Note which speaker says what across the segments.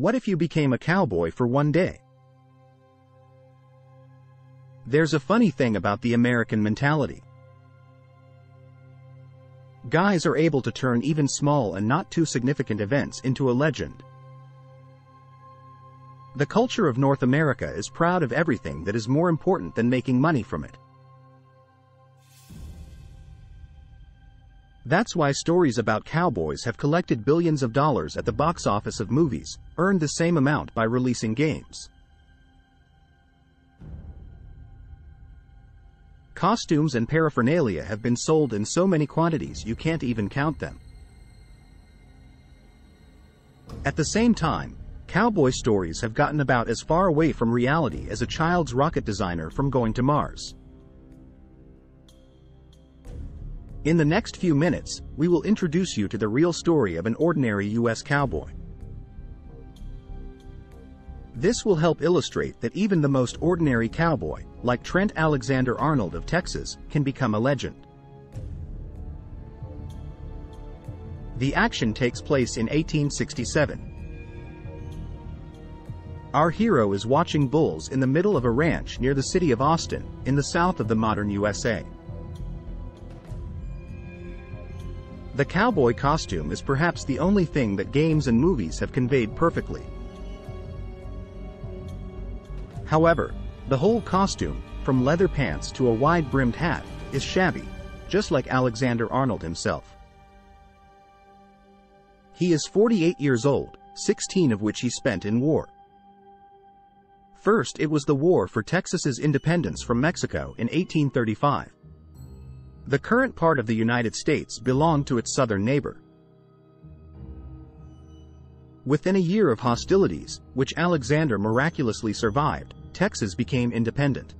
Speaker 1: What if you became a cowboy for one day? There's a funny thing about the American mentality. Guys are able to turn even small and not too significant events into a legend. The culture of North America is proud of everything that is more important than making money from it. That's why stories about cowboys have collected billions of dollars at the box office of movies, earned the same amount by releasing games. Costumes and paraphernalia have been sold in so many quantities you can't even count them. At the same time, cowboy stories have gotten about as far away from reality as a child's rocket designer from going to Mars. In the next few minutes, we will introduce you to the real story of an ordinary U.S. cowboy. This will help illustrate that even the most ordinary cowboy, like Trent Alexander Arnold of Texas, can become a legend. The action takes place in 1867. Our hero is watching bulls in the middle of a ranch near the city of Austin, in the south of the modern USA. The cowboy costume is perhaps the only thing that games and movies have conveyed perfectly. However, the whole costume, from leather pants to a wide-brimmed hat, is shabby, just like Alexander Arnold himself. He is 48 years old, 16 of which he spent in war. First it was the war for Texas's independence from Mexico in 1835. The current part of the United States belonged to its southern neighbor. Within a year of hostilities, which Alexander miraculously survived, Texas became independent.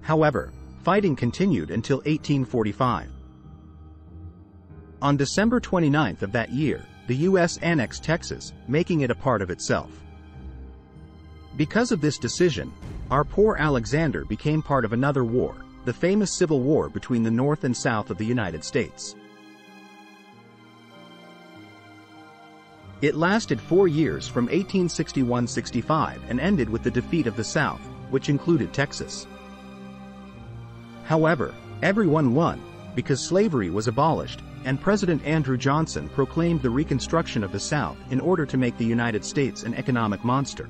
Speaker 1: However, fighting continued until 1845. On December 29th of that year, the U.S. annexed Texas, making it a part of itself. Because of this decision, our poor Alexander became part of another war, the famous Civil War between the North and South of the United States. It lasted four years from 1861-65 and ended with the defeat of the South, which included Texas. However, everyone won, because slavery was abolished, and President Andrew Johnson proclaimed the Reconstruction of the South in order to make the United States an economic monster.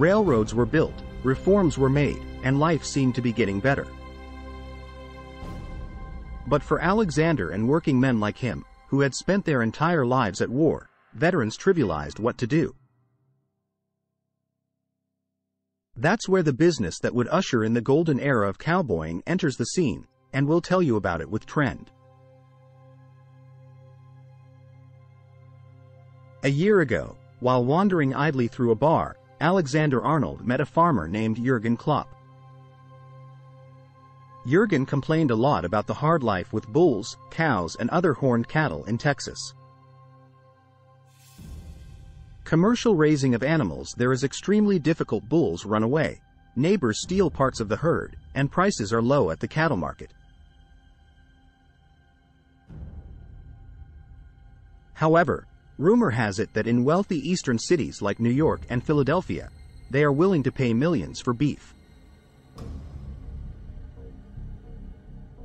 Speaker 1: Railroads were built, reforms were made, and life seemed to be getting better. But for Alexander and working men like him, who had spent their entire lives at war, veterans trivialized what to do. That's where the business that would usher in the golden era of cowboying enters the scene, and we'll tell you about it with Trent. A year ago, while wandering idly through a bar, Alexander Arnold met a farmer named Jurgen Klopp. Jurgen complained a lot about the hard life with bulls, cows and other horned cattle in Texas. Commercial raising of animals there is extremely difficult bulls run away, neighbors steal parts of the herd, and prices are low at the cattle market. However, Rumor has it that in wealthy eastern cities like New York and Philadelphia, they are willing to pay millions for beef.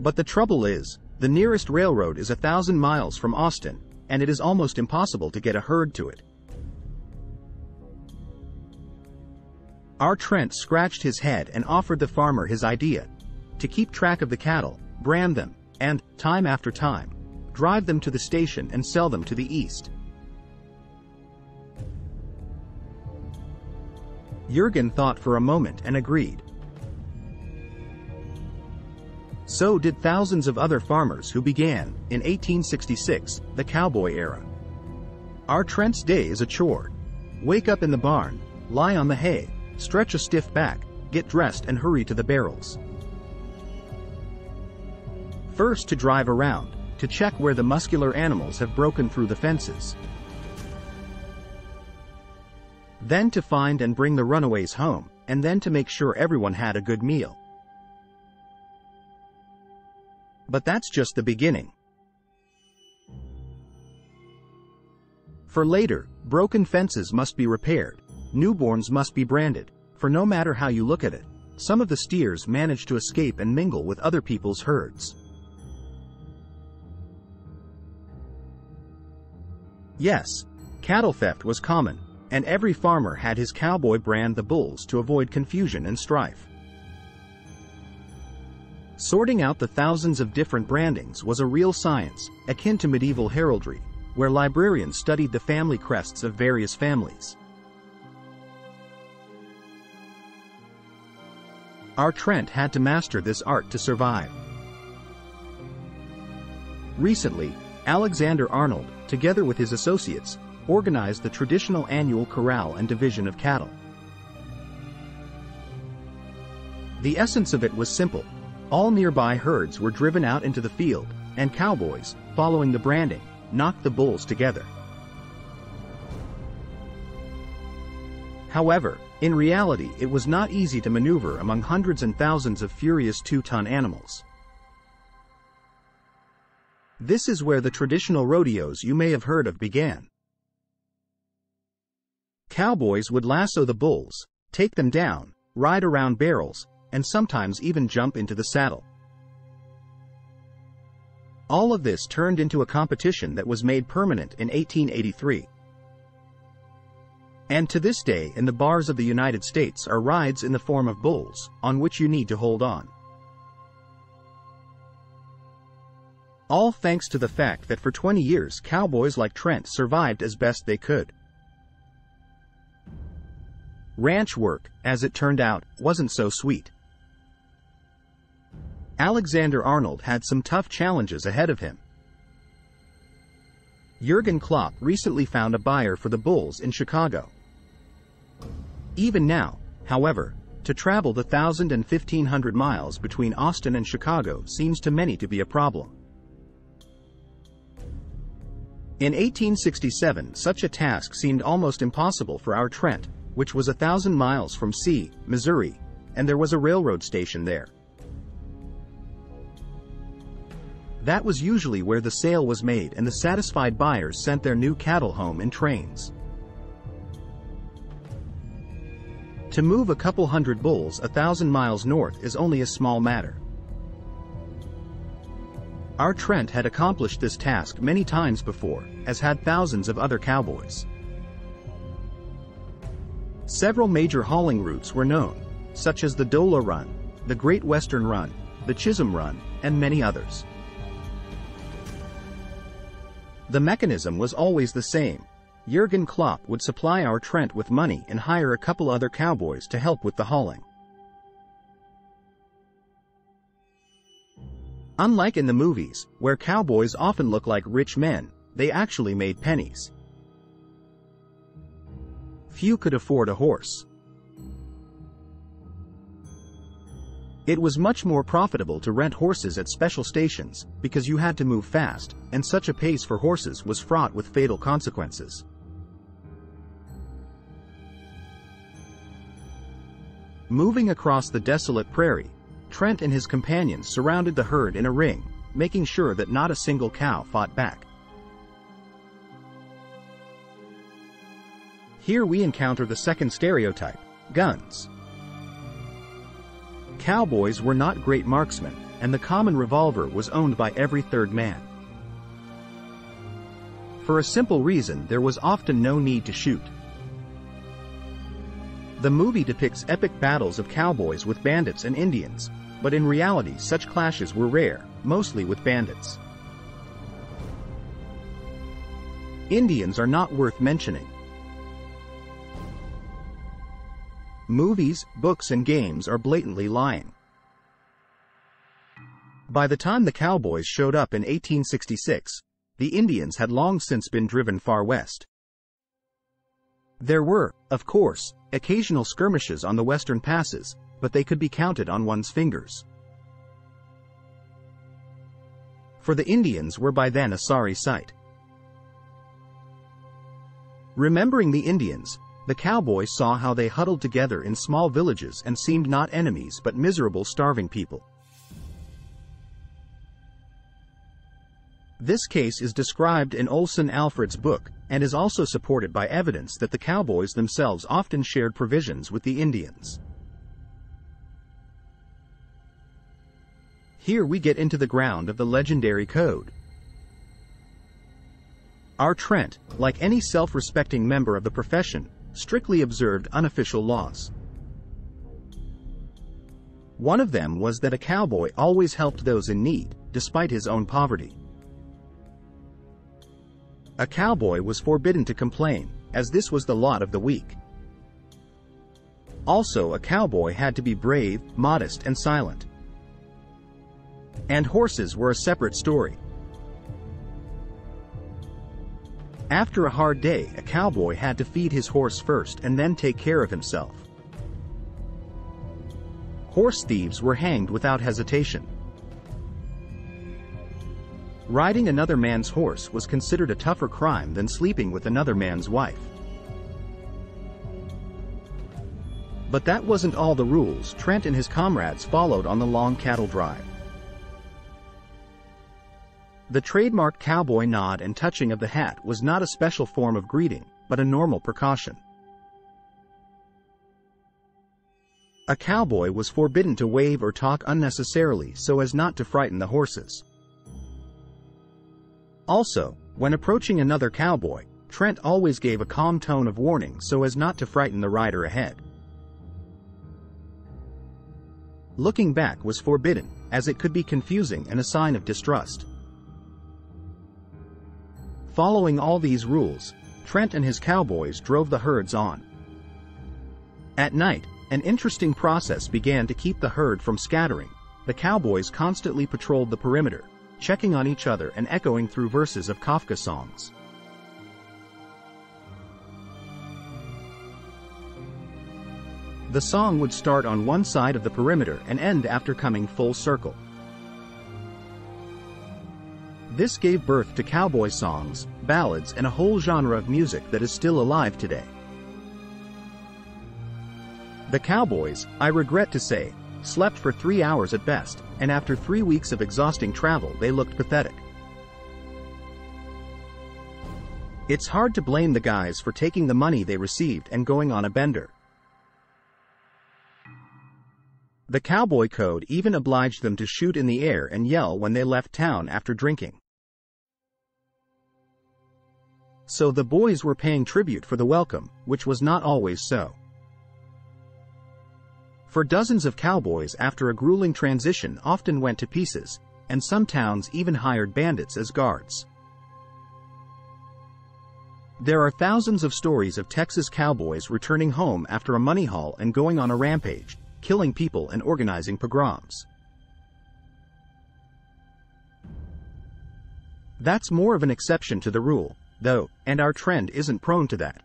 Speaker 1: But the trouble is, the nearest railroad is a thousand miles from Austin, and it is almost impossible to get a herd to it. Our Trent scratched his head and offered the farmer his idea to keep track of the cattle, brand them, and, time after time, drive them to the station and sell them to the east. Jurgen thought for a moment and agreed. So did thousands of other farmers who began, in 1866, the cowboy era. Our Trent's day is a chore. Wake up in the barn, lie on the hay, stretch a stiff back, get dressed and hurry to the barrels. First to drive around, to check where the muscular animals have broken through the fences, then to find and bring the runaways home, and then to make sure everyone had a good meal. But that's just the beginning. For later, broken fences must be repaired, newborns must be branded, for no matter how you look at it, some of the steers manage to escape and mingle with other people's herds. Yes, cattle theft was common, and every farmer had his cowboy brand the bulls to avoid confusion and strife. Sorting out the thousands of different brandings was a real science, akin to medieval heraldry, where librarians studied the family crests of various families. Our Trent had to master this art to survive. Recently, Alexander Arnold, together with his associates, organized the traditional annual corral and division of cattle. The essence of it was simple. All nearby herds were driven out into the field, and cowboys, following the branding, knocked the bulls together. However, in reality it was not easy to maneuver among hundreds and thousands of furious two-ton animals. This is where the traditional rodeos you may have heard of began. Cowboys would lasso the bulls, take them down, ride around barrels, and sometimes even jump into the saddle. All of this turned into a competition that was made permanent in 1883. And to this day in the bars of the United States are rides in the form of bulls, on which you need to hold on. All thanks to the fact that for 20 years cowboys like Trent survived as best they could. Ranch work, as it turned out, wasn't so sweet. Alexander Arnold had some tough challenges ahead of him. Jurgen Klopp recently found a buyer for the Bulls in Chicago. Even now, however, to travel the 1,000 and 1,500 miles between Austin and Chicago seems to many to be a problem. In 1867 such a task seemed almost impossible for our Trent, which was a thousand miles from C, Missouri, and there was a railroad station there. That was usually where the sale was made and the satisfied buyers sent their new cattle home in trains. To move a couple hundred bulls a thousand miles north is only a small matter. Our Trent had accomplished this task many times before, as had thousands of other cowboys. Several major hauling routes were known, such as the Dola Run, the Great Western Run, the Chisholm Run, and many others. The mechanism was always the same, Jurgen Klopp would supply our Trent with money and hire a couple other cowboys to help with the hauling. Unlike in the movies, where cowboys often look like rich men, they actually made pennies. Few could afford a horse. It was much more profitable to rent horses at special stations, because you had to move fast, and such a pace for horses was fraught with fatal consequences. Moving across the desolate prairie, Trent and his companions surrounded the herd in a ring, making sure that not a single cow fought back. Here we encounter the second stereotype, guns. Cowboys were not great marksmen, and the common revolver was owned by every third man. For a simple reason there was often no need to shoot. The movie depicts epic battles of cowboys with bandits and Indians, but in reality such clashes were rare, mostly with bandits. Indians are not worth mentioning. Movies, books and games are blatantly lying. By the time the cowboys showed up in 1866, the Indians had long since been driven far west. There were, of course, occasional skirmishes on the western passes, but they could be counted on one's fingers. For the Indians were by then a sorry sight. Remembering the Indians, the cowboys saw how they huddled together in small villages and seemed not enemies but miserable starving people. This case is described in Olson Alfred's book, and is also supported by evidence that the cowboys themselves often shared provisions with the Indians. Here we get into the ground of the legendary code. Our Trent, like any self-respecting member of the profession, strictly observed unofficial laws. One of them was that a cowboy always helped those in need, despite his own poverty. A cowboy was forbidden to complain, as this was the lot of the weak. Also a cowboy had to be brave, modest and silent. And horses were a separate story. After a hard day, a cowboy had to feed his horse first and then take care of himself. Horse thieves were hanged without hesitation. Riding another man's horse was considered a tougher crime than sleeping with another man's wife. But that wasn't all the rules Trent and his comrades followed on the long cattle drive. The trademark cowboy nod and touching of the hat was not a special form of greeting, but a normal precaution. A cowboy was forbidden to wave or talk unnecessarily so as not to frighten the horses. Also, when approaching another cowboy, Trent always gave a calm tone of warning so as not to frighten the rider ahead. Looking back was forbidden, as it could be confusing and a sign of distrust. Following all these rules, Trent and his cowboys drove the herds on. At night, an interesting process began to keep the herd from scattering. The cowboys constantly patrolled the perimeter, checking on each other and echoing through verses of Kafka songs. The song would start on one side of the perimeter and end after coming full circle. This gave birth to cowboy songs, ballads, and a whole genre of music that is still alive today. The Cowboys, I regret to say, slept for three hours at best, and after three weeks of exhausting travel they looked pathetic. It's hard to blame the guys for taking the money they received and going on a bender. The cowboy code even obliged them to shoot in the air and yell when they left town after drinking. So the boys were paying tribute for the welcome, which was not always so. For dozens of cowboys after a grueling transition often went to pieces, and some towns even hired bandits as guards. There are thousands of stories of Texas cowboys returning home after a money haul and going on a rampage, killing people and organizing pogroms. That's more of an exception to the rule, though, and our Trent isn't prone to that.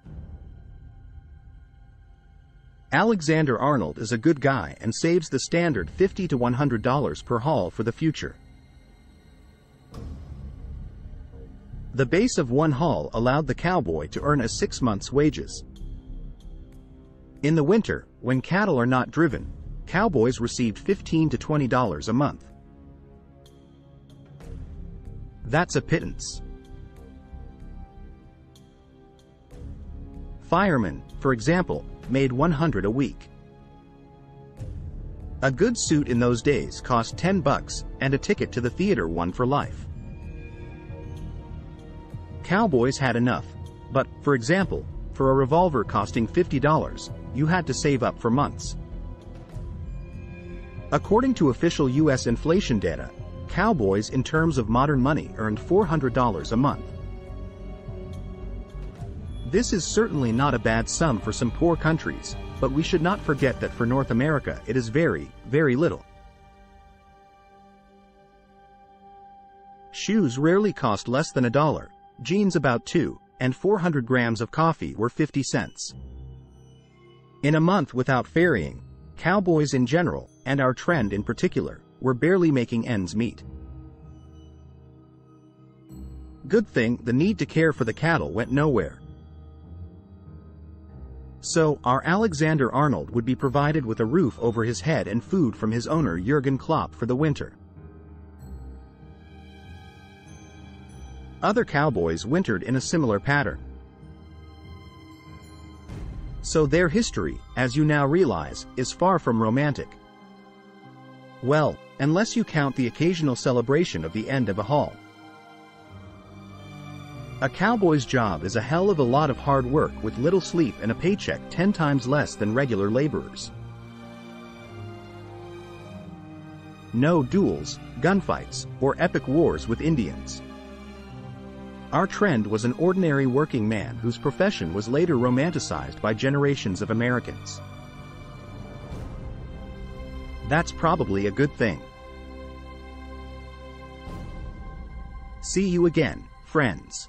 Speaker 1: Alexander Arnold is a good guy and saves the standard 50 to $100 per haul for the future. The base of one haul allowed the cowboy to earn a six month's wages. In the winter, when cattle are not driven, cowboys received 15 to $20 a month. That's a pittance. Firemen, for example, made 100 a week. A good suit in those days cost 10 bucks and a ticket to the theater won for life. Cowboys had enough, but, for example, for a revolver costing $50, you had to save up for months. According to official U.S. inflation data, cowboys in terms of modern money earned $400 a month. This is certainly not a bad sum for some poor countries, but we should not forget that for North America it is very, very little. Shoes rarely cost less than a dollar, jeans about two, and 400 grams of coffee were 50 cents. In a month without ferrying, cowboys in general, and our Trent in particular, were barely making ends meet. Good thing the need to care for the cattle went nowhere. So, our Alexander Arnold would be provided with a roof over his head and food from his owner Jurgen Klopp for the winter. Other cowboys wintered in a similar pattern. So their history, as you now realize, is far from romantic. Well, unless you count the occasional celebration of the end of a haul. A cowboy's job is a hell of a lot of hard work with little sleep and a paycheck 10 times less than regular laborers. No duels, gunfights, or epic wars with Indians. Our Trent was an ordinary working man whose profession was later romanticized by generations of Americans. That's probably a good thing. See you again, friends.